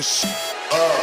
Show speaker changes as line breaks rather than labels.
this up.